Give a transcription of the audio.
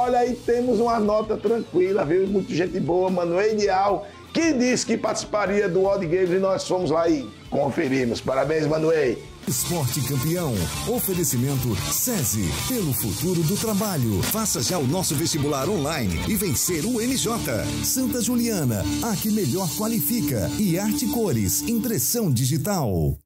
Olha, aí temos uma nota tranquila, viu? Muita gente boa, Manuel Ideal, que disse que participaria do Odd Games e nós fomos lá e conferimos. Parabéns, Manuel. Esporte campeão. Oferecimento SESI. Pelo futuro do trabalho. Faça já o nosso vestibular online e vencer o MJ. Santa Juliana. A que melhor qualifica. E Arte Cores. Impressão digital.